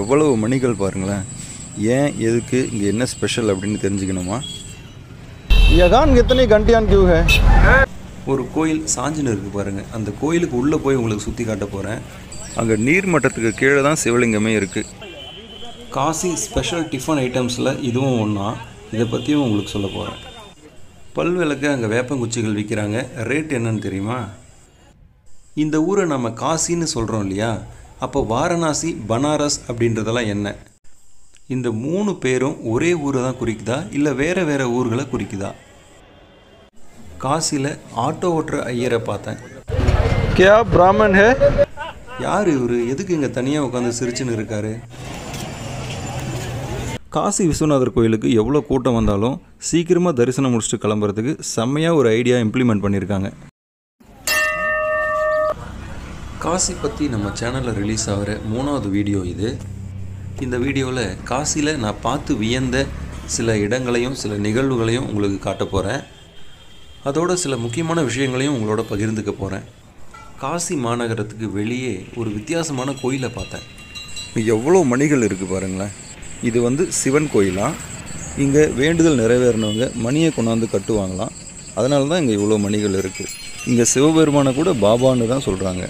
எவ்வளவு மணிகள் பாருங்களேன். ஏன் எதுக்கு இங்கே என்ன ஸ்பெஷல் அப்படின்னு தெரிஞ்சுக்கணுமா? யகான் கித்தனை கண்டியான் கியூ ஹே? ஒரு கோயில் சாஞ்சின்னு இருக்கு பாருங்க. அந்த கோயிலுக்கு உள்ளே போய் உங்களுக்கு சுற்றி காட்ட போகிறேன் அங்கே நீர் மட்டத்துக்கு கீழே தான் சிவலிங்கமே இருக்குது காசி ஸ்பெஷல் டிஃபன் ஐட்டம்ஸில் இதுவும் ஒன்றா இதை பற்றியும் உங்களுக்கு சொல்ல போகிறேன் பல்விளக்கு அங்கே வேப்பங்குச்சிகள் விற்கிறாங்க ரேட் என்னன்னு தெரியுமா? இந்த ஊரை நம்ம காசின்னு சொல்கிறோம் இல்லையா? அப்போ வாரணாசி பனாரஸ் அப்படின்றதெல்லாம் என்ன? இந்த மூணு பேரும் ஒரே ஊரை தான் குறிக்குதா? இல்லை வேறு வேறு ஊர்களை குறிக்குதா? காசியில் ஆட்டோ ஓட்டுற ஐயரை பார்த்தேன். கே பிராமன் ஹே யார் இவர்? எதுக்கு இங்கே தனியாக உட்காந்து சிரிச்சுன்னு இருக்காரு? காசி விஸ்வநாதர் கோயிலுக்கு எவ்வளோ கூட்டம் வந்தாலும் சீக்கிரமாக தரிசனம் முடிச்சுட்டு கிளம்புறதுக்கு செம்மையாக ஒரு ஐடியா இம்ப்ளிமெண்ட் பண்ணியிருக்காங்க. காசி பற்றி நம்ம சேனலில் ரிலீஸ் ஆகிற மூணாவது வீடியோ இது. இந்த வீடியோவில் காசியில் நான் பார்த்து வியந்த சில இடங்களையும் சில நிகழ்வுகளையும் உங்களுக்கு காட்ட போகிறேன் அதோட சில முக்கியமான விஷயங்களையும் உங்களோட பகிர்ந்துக்க போகிறேன் காசி மாநகரத்துக்கு வெளியே ஒரு வித்தியாசமான கோயிலை பார்த்தேன். எவ்வளோ மணிகள் இருக்குது பாருங்களேன். இது வந்து சிவன் கோயிலாம் இங்கே வேண்டுதல் நிறைவேறினவங்க மணியை கொண்டாந்து கட்டுவாங்களாம். அதனால தான் இங்கே இவ்வளோ மணிகள் இருக்குது இங்கே சிவபெருமானை கூட பாபான்னு தான் சொல்கிறாங்க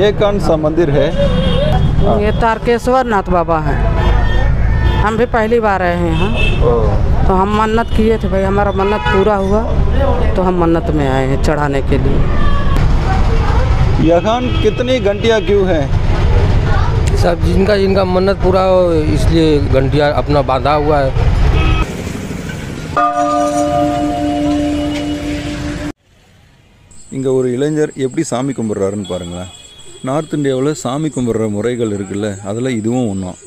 ये कौन सा मंदिर है ये तारकेश्वर नाथ बाबा हैं हम भी पहली बार आए हैं यहाँ तो हम मन्नत किए थे भाई हमारा मन्नत पूरा हुआ तो हम मन्नत में आए हैं चढ़ाने के लिए यहां कितनी घंटियां क्यों हैं सब जिनका जिनका मन्नत पूरा हो इसलिए घंटिया अपना बांधा हुआ है இங்கே ஒரு இளைஞர் எப்படி சாமி கும்பிட்றாருன்னு பாருங்களேன் நார்த் இந்தியாவில் சாமி கும்பிட்ற முறைகள் இருக்குல்ல அதில் இதுவும் ஒன்றும்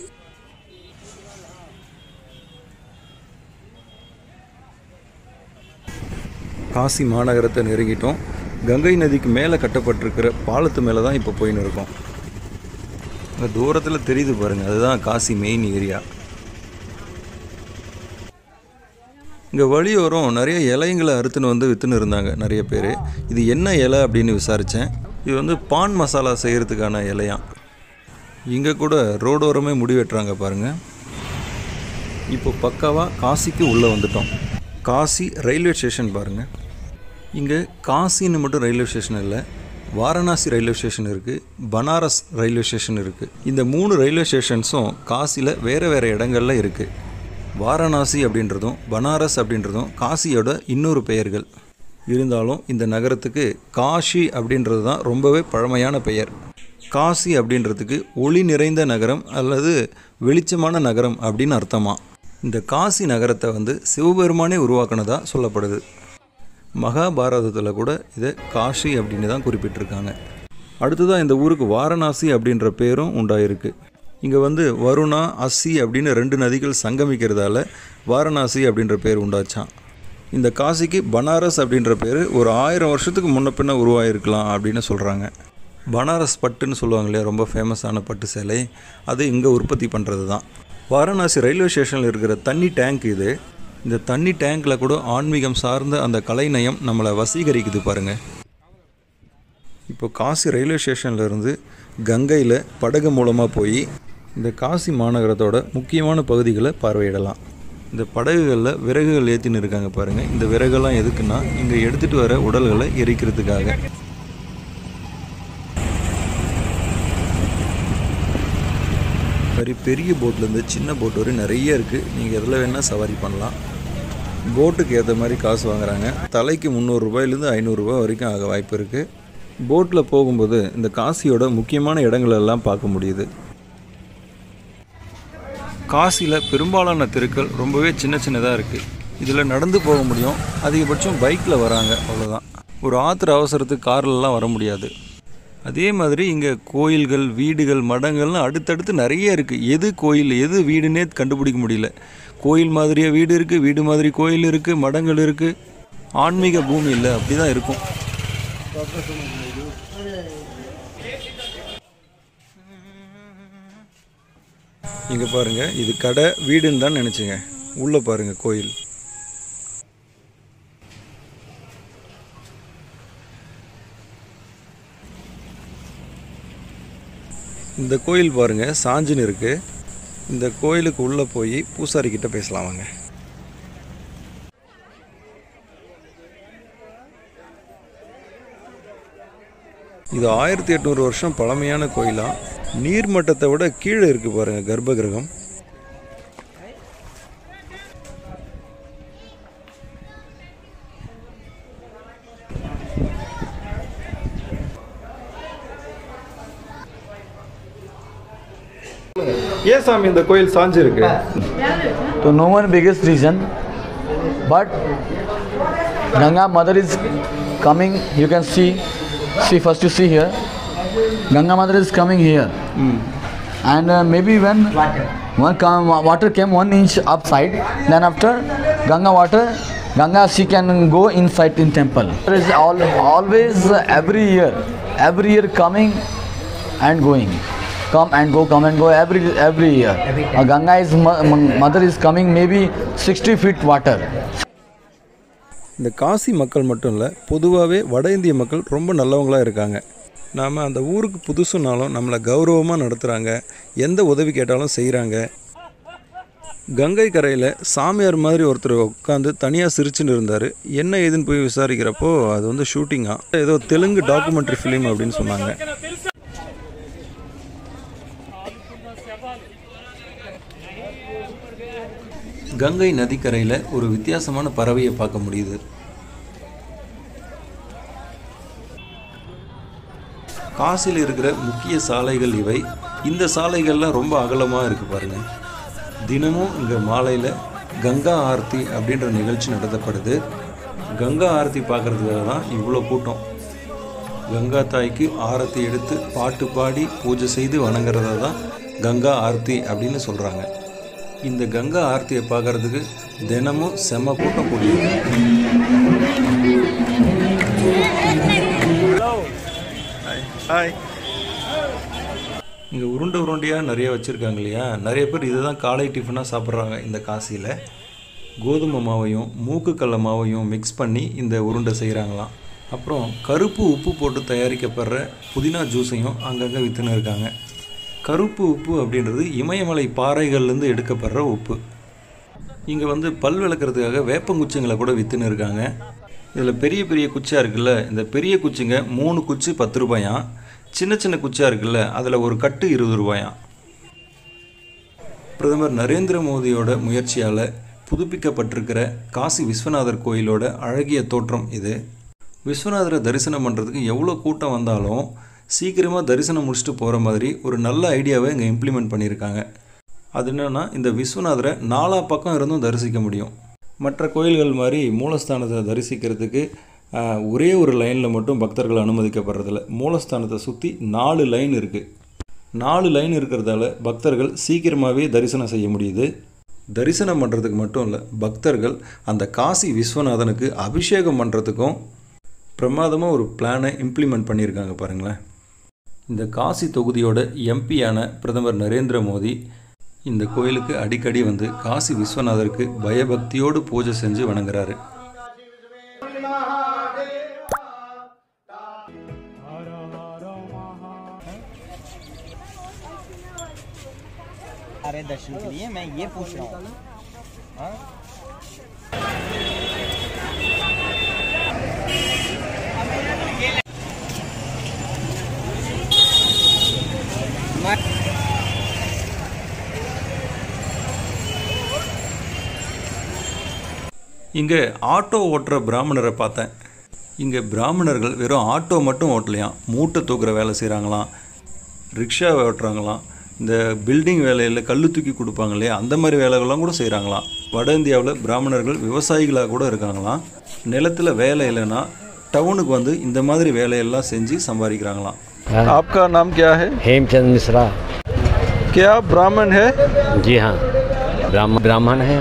காசி மாநகரத்தை நெருங்கிட்டோம். கங்கை நதிக்கு மேலே கட்டப்பட்டிருக்கிற பாலத்து மேலே தான் இப்போ போயின்னு இருக்கோம். தூரத்தில் தெரியுது பாருங்கள் அதுதான் காசி மெயின் ஏரியா இங்கே வழியோரம் நிறைய இலைங்களை அறுத்துன்னு வந்து விற்றுன்னு இருந்தாங்க நிறைய பேர். இது என்ன இலை அப்படின்னு விசாரித்தேன் இது வந்து பான் மசாலா செய்கிறதுக்கான இலையாம் இங்கே கூட ரோடோரமே முடி வெட்டுறாங்க பாருங்கள் இப்போ பக்காவாக காசிக்கு உள்ளே வந்துட்டோம். காசி ரயில்வே ஸ்டேஷன் பாருங்கள் இங்கே காசின்னு மட்டும் ரயில்வே ஸ்டேஷன் இல்லை வாரணாசி ரயில்வே ஸ்டேஷன் இருக்குது பனாரஸ் ரயில்வே ஸ்டேஷன் இருக்குது இந்த மூணு ரயில்வே ஸ்டேஷன்ஸும் காசியில் வேறு வேறு இடங்களில் இருக்குது வாரணாசி அப்படின்றதும் பனாரஸ் அப்படின்றதும் காசியோட இன்னொரு பெயர்கள். இருந்தாலும் இந்த நகரத்துக்கு காஷி அப்படின்றது தான் ரொம்பவே பழமையான பெயர். காசி அப்படின்றதுக்கு ஒளி நிறைந்த நகரம் அல்லது வெளிச்சமான நகரம் அப்படின்னு அர்த்தமா? இந்த காசி நகரத்தை வந்து சிவபெருமானே உருவாக்கினதாக சொல்லப்படுது. மகாபாரதத்தில் கூட இதை காஷி அப்படின்னு தான் குறிப்பிட்டிருக்காங்க. அடுத்ததாக இந்த ஊருக்கு வாரணாசி அப்படின்ற பேரும் உண்டாயிருக்கு. இங்கே வந்து வருணா அஸ்ஸி அப்படின்னு ரெண்டு நதிகள் சங்கமிக்கிறதால வாரணாசி அப்படின்ற பேர் உண்டாச்சான் இந்த காசிக்கு பனாரஸ் அப்படின்ற பேர் ஒரு ஆயிரம் வருஷத்துக்கு முன்ன பின்ன உருவாயிருக்கலாம் அப்படின்னு சொல்கிறாங்க பனாரஸ் பட்டுன்னு சொல்லுவாங்க இல்லையா ரொம்ப ஃபேமஸான பட்டு சேலை. அது இங்கே உற்பத்தி பண்ணுறது தான் வாரணாசி ரயில்வே ஸ்டேஷனில் இருக்கிற தண்ணி டேங்க் இது. இந்த தண்ணி டேங்க்கில் கூட ஆன்மீகம் சார்ந்த அந்த கலைநயம் நம்மளை வசீகரிக்குது பாருங்கள் இப்போ காசி ரயில்வே ஸ்டேஷன்லேருந்து கங்கையில் படகு மூலமாக போய் இந்த காசி மாநகரத்தோட முக்கியமான பகுதிகளை பார்வையிடலாம். இந்த படகுகளில் விறகுகள் ஏற்றின்னு இருக்காங்க பாருங்கள் இந்த விறகுலாம் எதுக்குன்னா இங்கே எடுத்துகிட்டு வர உடல்களை எரிக்கிறதுக்காக. மாதிரி பெரிய போட்லேருந்து சின்ன போட் வரை நிறைய இருக்குது நீங்கள் எதில் வேணால் சவாரி பண்ணலாம். போட்டுக்கு ஏற்ற மாதிரி காசு வாங்குறாங்க. தலைக்கு முந்நூறுரூபாயிலேருந்து ஐநூறுரூவா வரைக்கும் ஆக வாய்ப்பு இருக்குது போட்டில் போகும்போது இந்த காசியோட முக்கியமான இடங்கள் எல்லாம் பார்க்க முடியுது. காசியில் பெரும்பாலான தெருக்கள் ரொம்பவே சின்ன சின்னதாக இருக்குது இதில் நடந்து போக முடியும். அதிகபட்சம் பைக்கில் வராங்க. அவ்வளோதான் ஒரு ஆத்திர அவசரத்துக்கு கார்லலாம் வர முடியாது. அதே மாதிரி இங்கே கோயில்கள் வீடுகள் மடங்கள்னு அடுத்தடுத்து நிறைய இருக்குது எது கோயில் எது வீடுன்னே கண்டுபிடிக்க முடியல. கோயில் மாதிரியே வீடு இருக்குது வீடு மாதிரி கோயில் இருக்குது மடங்கள் இருக்குது ஆன்மீக பூமி இல்லை அப்படி தான் இருக்கும். இங்கே பாருங்கள் இது கடை வீடுன்னு தான் நினச்சிங்க. உள்ளே பாருங்கள் கோயில். இந்த கோயில் பாருங்கள் சாஞ்சின்னு இருக்குது இந்த கோயிலுக்கு உள்ளே போய் பூசாரிக்கிட்ட பேசலாம் வாங்க இது ஆயிரத்தி எட்நூறு வருஷம் பழமையான கோயிலா? நீர்மட்டத்தை விட கீழே இருக்குது பாருங்கள் கர்ப்பகிரகம். ஏன் சாமி இந்த கோயில் சாஞ்சிருக்கு? So no one biggest reason but Ganga mother is coming you can see see, first you see here. Ganga mother is coming here, and uh, maybe when one come, water came one inch upside, then after Ganga water, Ganga she can go inside in temple. There is all, always uh, every year, every year coming and going. Come and go, come and go every every year. Uh, Ganga is mo- mo- mother is coming maybe 60 feet water. இந்த காசி மக்கள் மட்டும் இல்லை பொதுவாகவே வட இந்திய மக்கள் ரொம்ப நல்லவங்களாக இருக்காங்க. நாம் அந்த ஊருக்கு புதுசுனாலும் நம்மளை கௌரவமாக நடத்துகிறாங்க எந்த உதவி கேட்டாலும் செய்கிறாங்க கங்கை கரையில் சாமியார் மாதிரி ஒருத்தர் உட்காந்து தனியாக சிரிச்சுன்னு இருந்தார். என்ன ஏதுன்னு போய் விசாரிக்கிறப்போ அது வந்து ஷூட்டிங்காக ஏதோ தெலுங்கு டாக்குமெண்ட்ரி ஃபிலிம் அப்படின்னு சொன்னாங்க. கங்கை நதிக்கரையில் ஒரு வித்தியாசமான பறவையை பார்க்க முடியுது. காசில் இருக்கிற முக்கிய சாலைகள் இவை. இந்த சாலைகள்லாம் ரொம்ப அகலமாக இருக்குது பாருங்கள் தினமும் இங்கே மாலையில் கங்கா ஆர்த்தி அப்படின்ற நிகழ்ச்சி நடத்தப்படுது. கங்கா ஆர்த்தி பார்க்குறதுக்காக தான் இவ்வளோ கூட்டம். கங்கா தாய்க்கு ஆரத்தி எடுத்து பாட்டு பாடி பூஜை செய்து வணங்குறதா தான் கங்கா ஆர்த்தி அப்படின்னு சொல்கிறாங்க இந்த கங்கா ஆர்த்தியை பார்க்கறதுக்கு தினமும் செம்ம கூட்டம் கூடியிருக்கு. ஹாய் இங்கே உருண்டை உருண்டையாக நிறைய வச்சுருக்காங்க இல்லையா? நிறைய பேர் இதை தான் காலை டிஃபனாக சாப்பிட்றாங்க இந்த காசியில். கோதுமை மாவையும் மூக்குக்கடலை மாவையும் மிக்ஸ் பண்ணி இந்த உருண்டை செய்கிறாங்களாம் அப்புறம் கருப்பு உப்பு போட்டு தயாரிக்கப்படுற புதினா ஜூஸையும் அங்கங்கே விற்றுன்னு இருக்காங்க. கருப்பு உப்பு அப்படின்றது இமயமலை பாறைகள்லேருந்து எடுக்கப்படுற உப்பு. இங்கே வந்து பல் விளக்குறதுக்காக வேப்பங்குச்சிங்களை கூட விற்றுன்னு இருக்காங்க. இதில் பெரிய பெரிய குச்சியாக இருக்குல்ல இந்த பெரிய குச்சிங்க மூணு குச்சி பத்து ரூபாயாம் சின்ன சின்ன குச்சியாக இருக்குல்ல அதில் ஒரு கட்டு இருபது ரூபாயாம் பிரதமர் நரேந்திர மோடியோட முயற்சியால் புதுப்பிக்கப்பட்டிருக்கிற காசி விஸ்வநாதர் கோயிலோட அழகிய தோற்றம் இது. விஸ்வநாதரை தரிசனம் பண்ணுறதுக்கு எவ்வளோ கூட்டம் வந்தாலும் சீக்கிரமாக தரிசனம் முடிச்சுட்டு போகிற மாதிரி ஒரு நல்ல ஐடியாவை இங்கே இம்ப்ளிமெண்ட் பண்ணியிருக்காங்க. அது என்னென்னா இந்த விஸ்வநாதரை நாலா பக்கம் இருந்தும் தரிசிக்க முடியும். மற்ற கோயில்கள் மாதிரி மூலஸ்தானத்தை தரிசிக்கிறதுக்கு ஒரே ஒரு லைனில் மட்டும் பக்தர்கள் அனுமதிக்கப்படுறதில்ல. மூலஸ்தானத்தை சுற்றி நாலு லைன் இருக்குது நாலு லைன் இருக்கிறதால பக்தர்கள் சீக்கிரமாகவே தரிசனம் செய்ய முடியுது. தரிசனம் பண்ணுறதுக்கு மட்டும் இல்லை பக்தர்கள் அந்த காசி விஸ்வநாதனுக்கு அபிஷேகம் பண்ணுறதுக்கும் பிரமாதமாக ஒரு பிளானை இம்ப்ளிமெண்ட் பண்ணியிருக்காங்க பாருங்களேன். இந்த காசி தொகுதியோட எம்பியான பிரதமர் நரேந்திர மோடி இந்த கோயிலுக்கு அடிக்கடி வந்து காசி விஸ்வநாதருக்கு பயபக்தியோடு பூஜை செஞ்சு வணங்குறாரு आ रहे दर्शन के लिए मैं ये पूछ रहा हूँ இங்கே ஆட்டோ ஓட்டுற பிராமணரை பார்த்தேன். இங்கே பிராமணர்கள் வெறும் ஆட்டோ மட்டும் ஓட்டலையாம். மூட்டை தூக்குற வேலை செய்கிறாங்களாம் ரிக்ஷாவை ஓட்டுறாங்களாம். இந்த பில்டிங் வேலையில் கல் தூக்கி கொடுப்பாங்க இல்லையா? அந்த மாதிரி வேலைகள்லாம் கூட செய்கிறாங்களாம் வட இந்தியாவில் பிராமணர்கள் விவசாயிகளாக கூட இருக்காங்களாம். நிலத்தில் வேலை இல்லைன்னா டவுனுக்கு வந்து இந்த மாதிரி வேலையெல்லாம் செஞ்சு சம்பாதிக்கிறாங்களாம். ஆப்கா நாம் கியா ஹே ஹேம்சந்த் மிஸ்ரா கியா பிராமன் ஹே ஜி ஹான் பிராமன் ஹே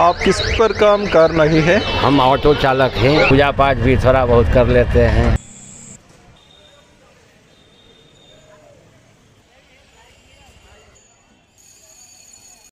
आप किस पर काम कर रहे हैं? हम ऑटो चालक हैं। पूजा पाठ भी थोड़ा बहुत कर लेते हैं।